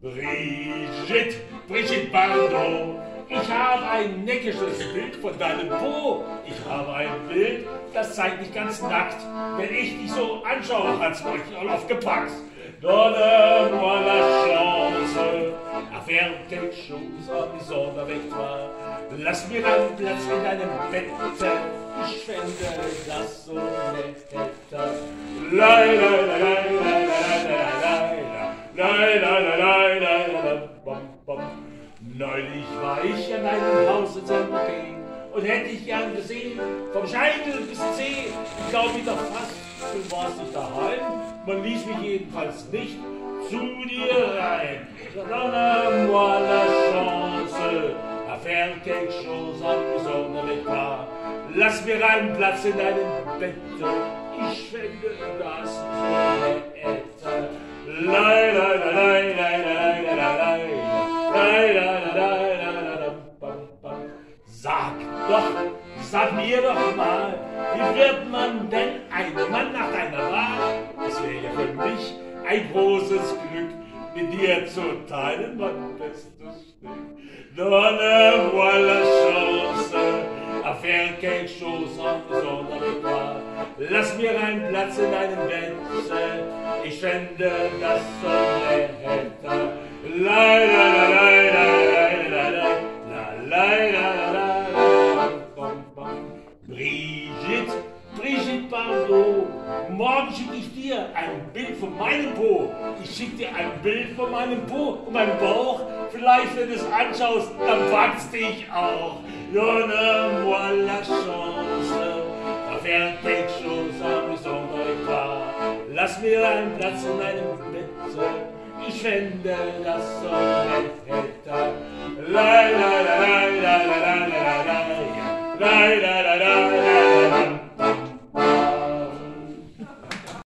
Brigitte, Brigitte Bardot, ich habe ein neckisches Bild von deinem Po. Ich habe ein Bild, das zeigt dich ganz nackt. Wenn ich dich so anschaue, hat's euch Olaf gepackt. Donne-moi la chance, à faire quelque chose maison avec toi. Lass mir einen Platz in deinem Bett, ich fände das so nett. Lai, lai, lai, lai, Neulich war ich an einem Haus in St. und hätte ich gern gesehen, vom Scheitel bis Zeh, ich glaube wieder fast, du warst nicht daheim, man ließ mich jedenfalls nicht zu dir rein. Donne-moi la chance, à faire quelque chose en maison avec. Lass mir einen Platz in deinem Bett, ich fände das so nett. Doch, sag mir doch mal, wie wird man denn ein Mann nach deiner Wahl? Es wäre für mich ein großes Glück, mit dir zu teilen, mein bestes Stück. Donne-moi la chance, à faire quelque chose en maison avec. Lass mir einen Platz in deinem Bett, ich fände das so nett. Bardot, morgen schicke ich dir ein Bild von meinem Po. Ich schicke dir ein Bild von meinem Po und meinem Bauch. Vielleicht, wenn du es anschaust, dann wachst dich auch. Donne-moi la chance, à faire quelque chose en maison avec toi. Lass mir einen Platz in deinem Bett, ich fände das so nett.